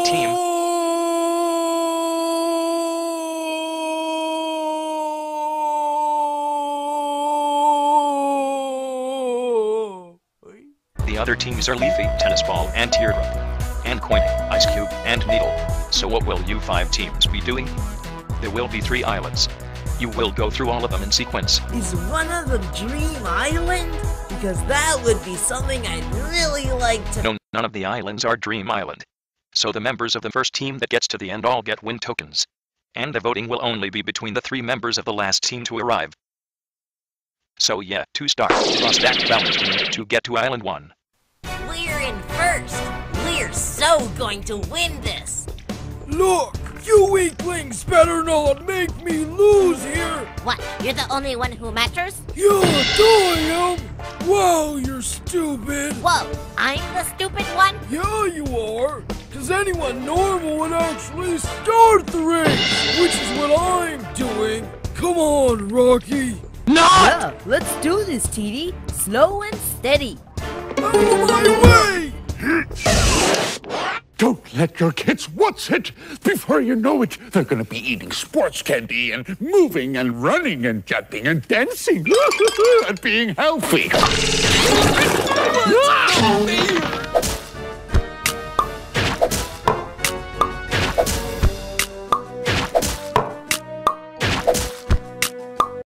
team. The other teams are Leafy, Tennis Ball, and Teardrop, and Coin, Ice Cube, and Needle. So what will you five teams be doing? There will be three islands. You will go through all of them in sequence. Is one of them Dream Island? Because that would be something I'd really like to. No, none of the islands are Dream Island. So the members of the first team that gets to the end all get win tokens. And the voting will only be between the three members of the last team to arrive. So yeah, two stars plus that balance team to get to Island 1. We're in first. We're so going to win this. Look, you weaklings better not make me lose here. What? You're the only one who matters? Yeah, I am. Wow, you're stupid. Whoa, I'm the stupid one? Yeah, you are. Because anyone normal would actually start the race, which is what I'm doing. Come on, Rocky. Yeah, let's do this, TD. Slow and steady. Out of my way! Don't let your kids watch it. Before you know it, they're going to be eating sports candy and moving and running and jumping and dancing and being healthy.